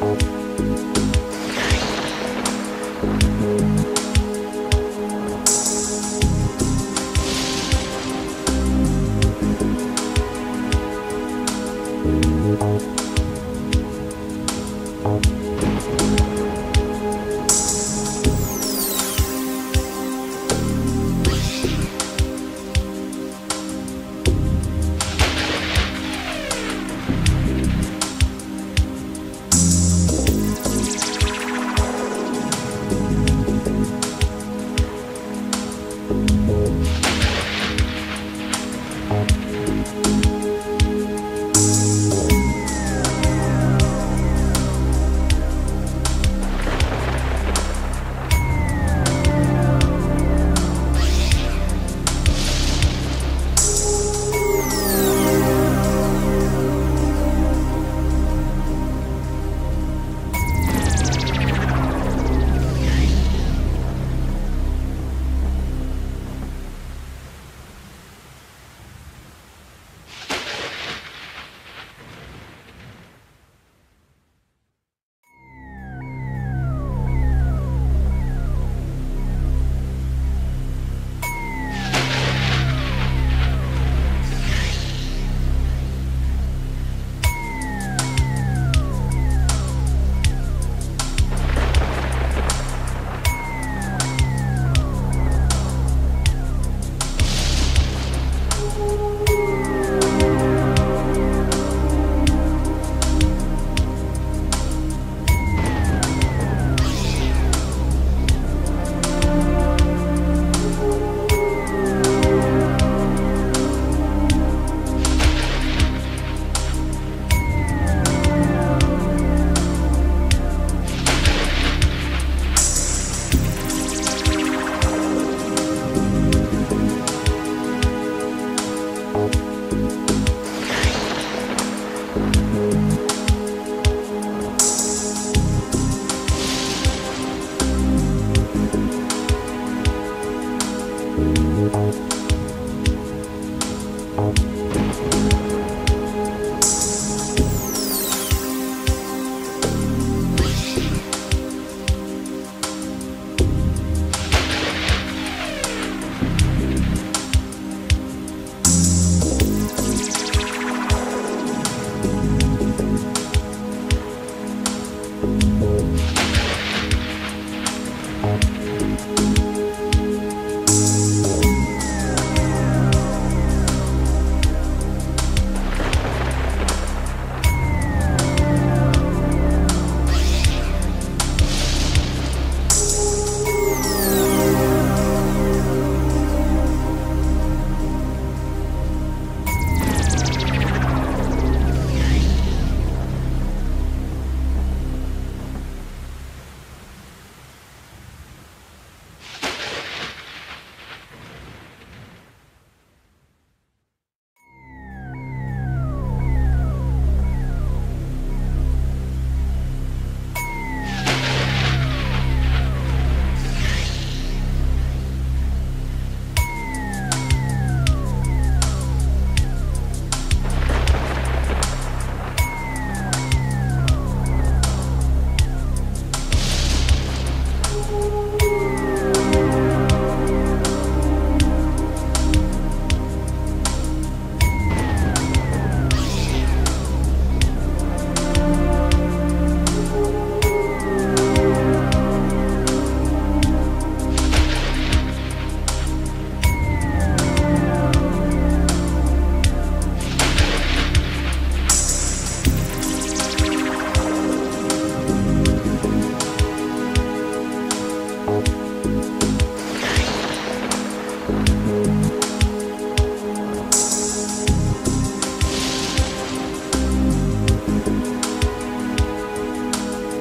Bye.